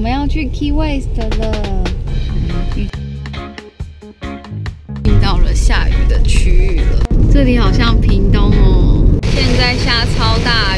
我们要去 Key West 了，进到了下雨的区域了。这里好像屏东哦，现在下超大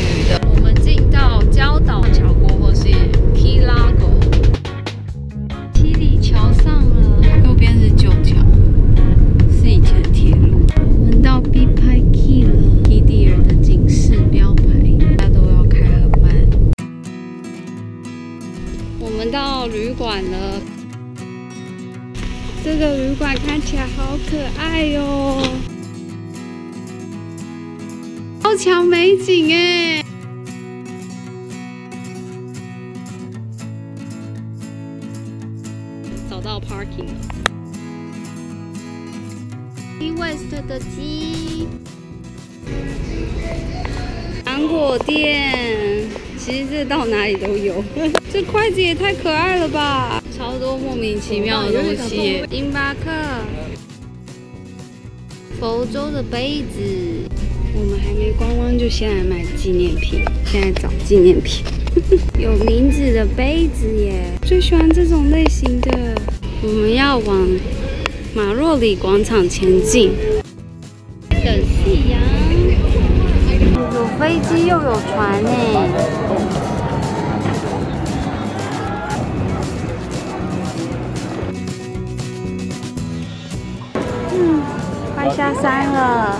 我们到旅馆了，这个旅馆看起来好可爱哟、超强美景哎！找到 parking 了。Key West 的鸡，糖果店，其实这到哪里都有。这筷子也太可爱了吧！超多莫名其妙的东西。星巴克，佛州的杯子，我们还没观光就先来买纪念品，现在找纪念品。有名字的杯子耶，最喜欢这种类型的。我们要往马洛里广场前进。等夕阳，有飞机又有船呢。嗯，快下山了，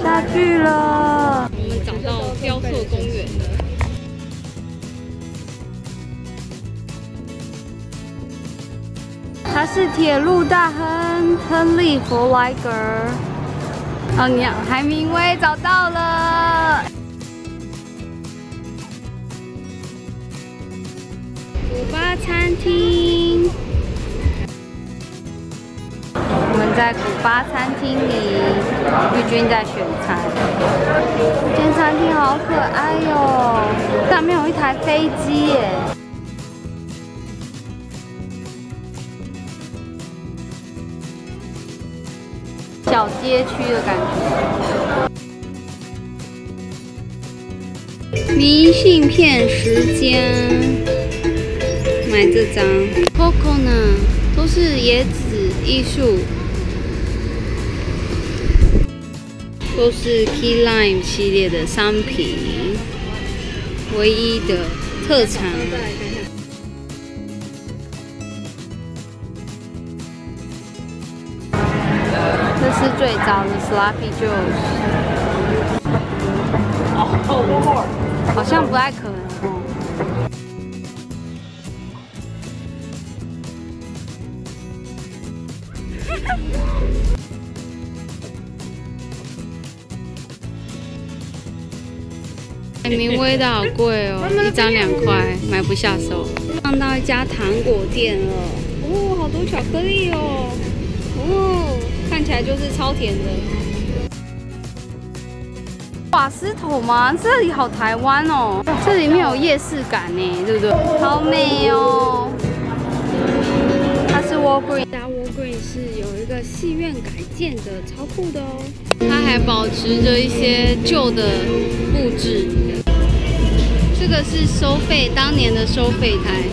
下去了。我们找到雕塑公园了。他是铁路大亨亨利·弗莱格。哦，你好海明威找到了。古巴餐厅。我们在古巴餐厅里，玉君在选餐。这间餐厅好可爱哟、上面有一台飞机耶。小街区的感觉。明信片时间，买这张 Coco 呢，都是椰子艺术，都是 Key Lime 系列的商品，唯一的特产。是最早的 Sloppy Joe's，好像不太可能哦。海 明威的好贵哦，一张两块，买不下手。上到一家糖果店了，哦，好多巧克力哦，哦，看起来就是超甜的。瓦斯桶吗？这里好台湾哦，这里面有夜市感呢，对不对？好美哦。它是 Walgreen，大 Walgreen 是有一个戏院改建的，超酷的哦。它还保持着一些旧的布置。这个是收费，当年的收费台。